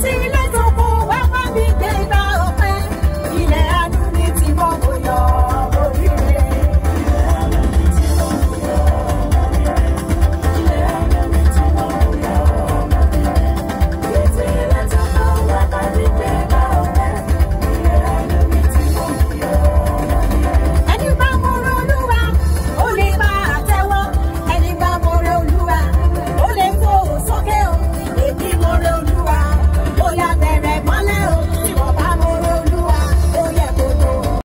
Let's see, let's